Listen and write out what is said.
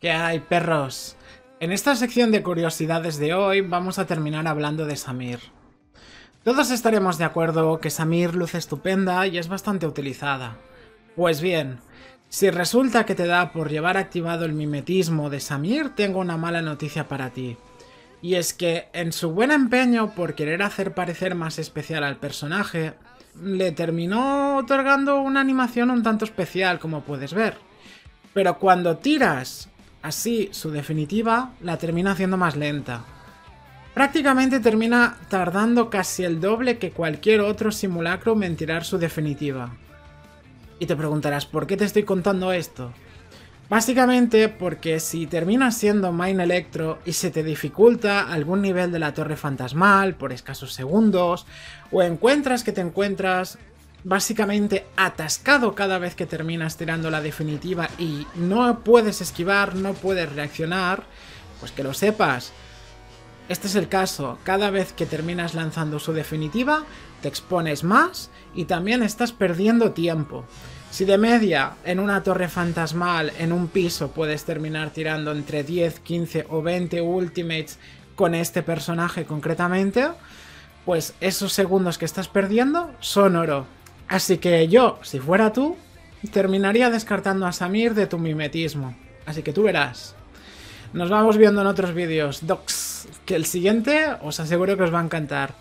¿Qué hay, perros? En esta sección de curiosidades de hoy vamos a terminar hablando de Samir. Todos estaremos de acuerdo que Samir luce estupenda y es bastante utilizada. Pues bien, si resulta que te da por llevar activado el mimetismo de Samir, tengo una mala noticia para ti. Y es que, en su buen empeño por querer hacer parecer más especial al personaje, le terminó otorgando una animación un tanto especial, como puedes ver. Pero cuando tiras Así, su definitiva la termina haciendo más lenta. Prácticamente termina tardando casi el doble que cualquier otro simulacro en tirar su definitiva. Y te preguntarás, ¿por qué te estoy contando esto? Básicamente porque si terminas siendo Mine Electro y se te dificulta algún nivel de la torre fantasmal por escasos segundos, o encuentras que te encuentras básicamente atascado cada vez que terminas tirando la definitiva y no puedes esquivar, no puedes reaccionar, pues que lo sepas. Este es el caso, cada vez que terminas lanzando su definitiva, te expones más y también estás perdiendo tiempo. Si de media en una torre fantasmal, en un piso, puedes terminar tirando entre 10, 15 o 20 ultimates con este personaje concretamente, pues esos segundos que estás perdiendo son oro. Así que yo, si fuera tú, terminaría descartando a Samir de tu mimetismo. Así que tú verás. Nos vamos viendo en otros vídeos, docs, que el siguiente os aseguro que os va a encantar.